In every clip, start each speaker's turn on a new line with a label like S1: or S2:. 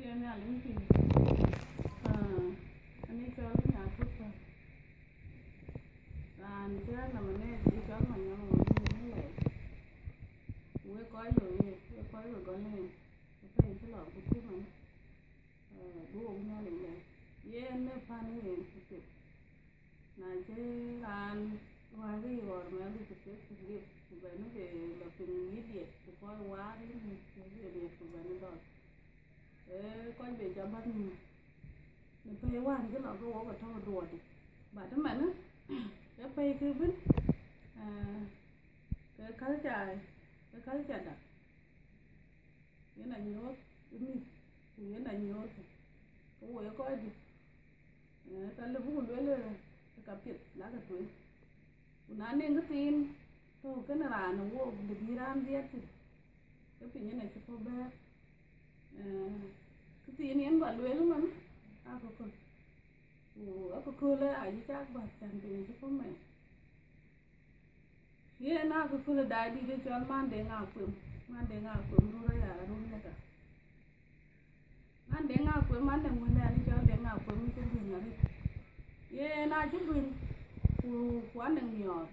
S1: Tiene alimpi. Ah, ani chol nya kupa. Ran ja na mane di chol ma nya mo ni le. We koi lo ye, we koi lo go ne. Pe ni lo ku ti man. Eh, bu o nya le le. Ye ne pa ni ye ku Na je ran wa ri or ma lu ku ti ku ye ku ba ni cho bắt mình mình phải qua cái lọ cái ổ của thâu đùa đi. Bà đó mà nó cái phê cái vít à cái cá chài cái cá chài đặc cái này nhớ cái mi cái này nhớ cái ổ coi đi cái là bụng lưỡi là cái cặp tiệt lá cái tuổi. Nó nên cái tin. Thôi cái này là nó vô được đi ra biết thì cái chuyện như này sẽ có bé cái tiền em bảo lưới lắm anh à có con ủa có cơ lấy ai chắc bảo chẳng tiền chứ không mày ye na ko kula dadi de chon man de nga kwem man de nga kwem ru ra ya ru ne ka man de nga kwem man de ngone ani chon de nga kwem chu bin na ri ye na chu bin ku kwan de mio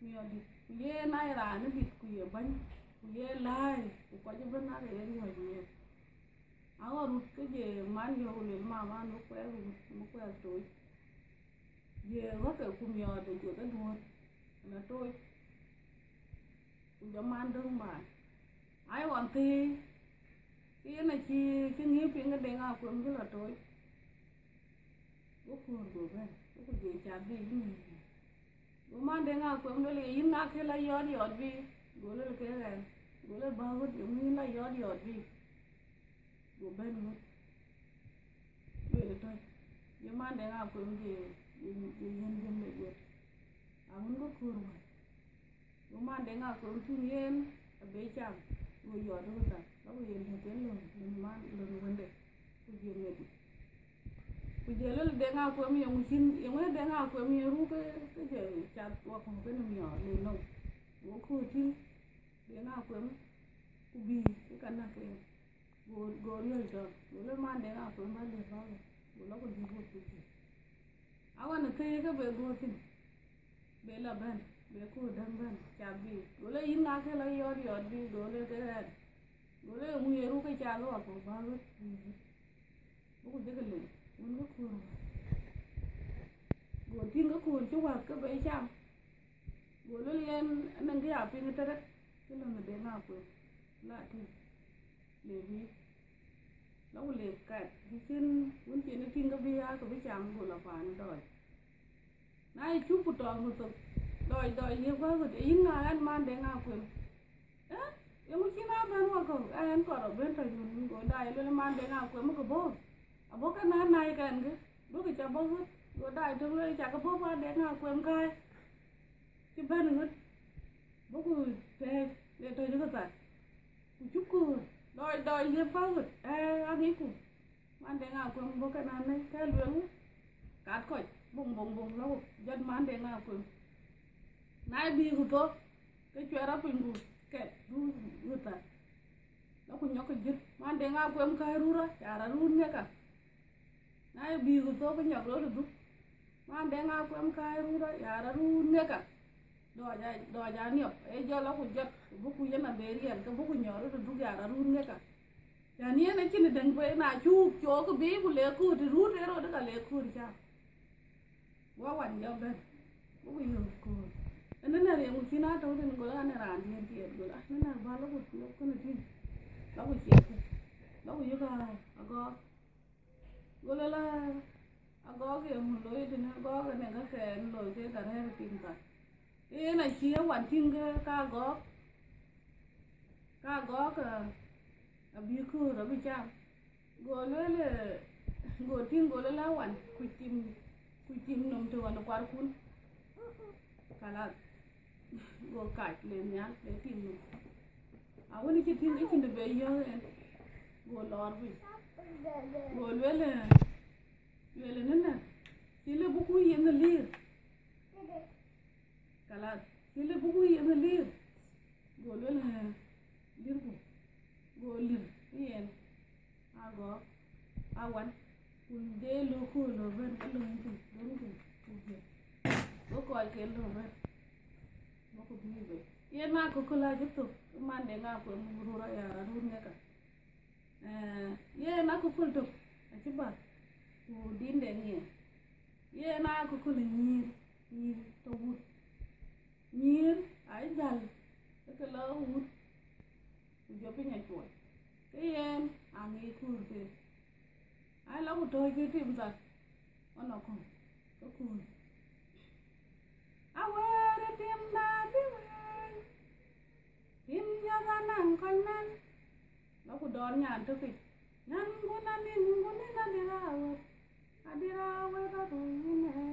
S1: mio di ye na ra ne bit ku ye ban ku ye lai ku ko ju ban na re ri wa ye awa rut ke je man yo le ma ma no kwe ru no kwe to ye wa ke ku mio de je ka duot là tôi. Cũng man đơn mà ai còn thì cái này chi cái nghĩa chuyện cái đèn ao cũng rất là tôi bố cuồng của bên bố có gì chả đi gì bố man đèn ao cũng đây là yên nát cái là gió đi ọt vi bố là cái này bố là bao hết giống như là gió đi ọt vi bố bên hết vậy là thôi nhưng man đèn ao cũng gì gì gì nhân dân lại được amun ko kurwa wo ma de nga ko tu yen a be cham wo yo do ta la wo yen de ten lo ni ma lo ni wende ku je me di ku je le de nga ko mi yung sin yung de nga ko mi ru ke ke je cha wa ko ke ni yo le no wo ko ti de kwem ko ku bi ke kan na ke go go ri to wo le ma de na kwem ma le ba wo lo ko di wo ku ji awan ke ka be go tin be la ban be ku dan ban ben chabi gole yin na ke la yor yor bi gole ke ran gole mu ye ru ke cha lo ko ba lo bu ku de ke le mun ko ku go tin ko ku chu wa ke be cham gole yen nan ga ya pin ta ke lo de na ku la ti le bi lo le ka thì tin muốn ti nó kinh ga bi ya ko bi cham go la fa ni doi nai chu pu to ngu đòi doi doi ye ba ko yin na ăn man de nga ku eh ye mu chi na ban wa ko an ko ro ben ta yun go đài lên man để nga quyền mà có bố. À bố cái na này cần cái bố cái chả bố hết go đài to lên cha có bố ba để nga quyền cái kai bên ban bố bo thế te le to ju ka ku chu ku doi doi ye ba ko eh a ni ku man cái nga ku cái ka na cát coi bùng bùng bùng lâu dân man để nào phun nãy bị hụt đó cái chuyện đó bình của cái ru ru ta. Nó cũng nhóc cái giật man để nào phun cái ru ra chả ra ru nghe cả. Nãy bị hụt đó cái nhóc đó được man để nào phun cái ru ra chả ra ru nghe cả đòi ra đòi ra nhóc ấy giờ nó cũng bố cũng dân là bể bố ra ru nhá cả. Ya ni na chini dang pe na chu cho ko bi ku le ku ti ru te ro da le ku ri wa wan yo ben bu yo ku ene na re mu china to den go la na ran ni ti go la na na ba lo ku lo ku na ti lo ku che ku ku yo ga ago go la la ago ke mu lo yi ne go ga ne ga ke lo ke da re tin ta e na chi wan tin ga ka go ka go ka abi ku ra bi cha go le le go tin go le la wan ku tim ku tim nom to wan kwar kun kala go kai le nya le tim nom a woni ki tin ki de be yo en go lor bi go le le le le nana là le bu ku yen le lir kala ki le bu ku yen le lir go le le lir ku go lir yen ago awan kun de lo ko lo ben lo ngi lo ngi ku je ko ko ke lo ben mo ko bi be ye na ko ko la jito man de nga ko mu ru ra ya ru ne ka eh ye na ko ko to a ci ba ku din de ni ye na ko ko ni ni to wut nyir ai jal ke lo wut ku jo pe nya chuo cái em ang i kur ke ai lo ku to ke tim ta ono ko ko kur awere tim da di wen tim ya ga nan ko nan lo ku don nya to ke nyan ku na ni ku ni na di ra. Wa adira we ga ru ni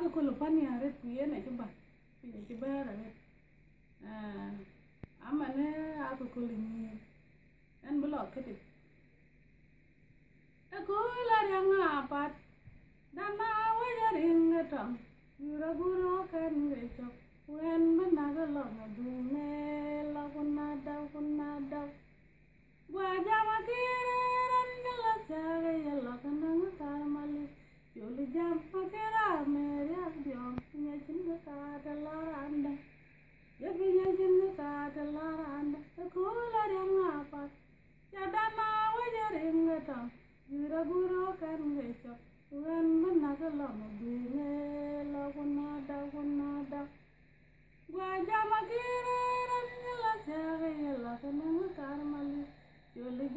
S1: aya ko ko pani are ku yen e ba pinye ci bara re eh amane ako ko ni en bulo kete e ko la ranga pat dana wa ya ring tam yura guro kan re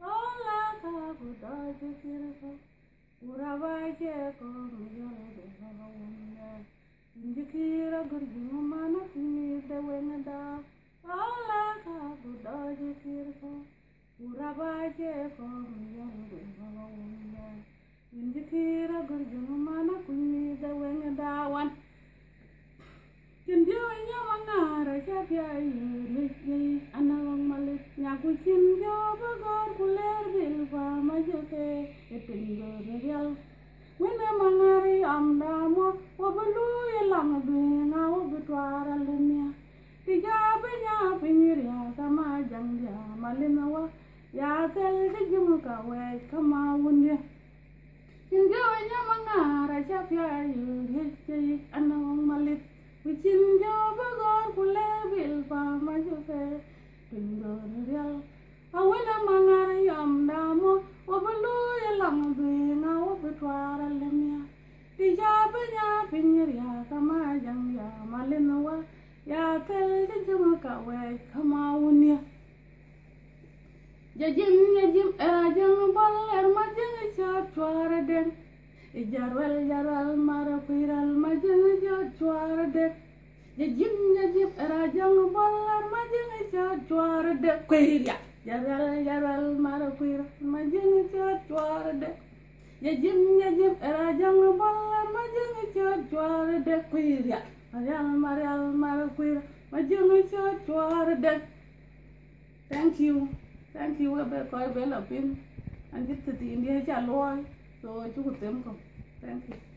S1: Olá, cabo doido, sirvo. Uravaje, como eu levava unha. Indikira gurginho, mano, finida, wengada. Olá, cabo doido, sirvo. Uravaje, como eu levava unha. Indikira gurginho, mano, finida, wengada. One. Kindio inyo wangara, shabia, yeri, yeri, anawang malit, nyaku chindio, bago. ipinderiyal mine mangari amdamo wabulu yelang bina wabutwara lumia tijabe nya piniriya kama jangja malimewa ya tel tijimu kawe kama wundia Jinjawa nya mangara chapya yu hece anawang malit. Wicin jawa gor kule bilpa majufe Pindoririyal awila mangara duina wabitwara lemia Tijaba nya pinyiria kama jang ya malinawa Ya kel jijima kawe kama wunia Jajim jajim era jang bal er majang cha twara den Jarwel jarwel mara piral majang cha twara den Jajim jajim era jang bal er majang cha twara den Kwiria jarwel jarwel mara piral majang cha twara den Yajim yajim era jang bal er majang cho twara de Kwiria Marial marial mara piral majang cho twara de. Thank you. Thank you. We're be to be and get to the India. So, chu tem ko. Thank you.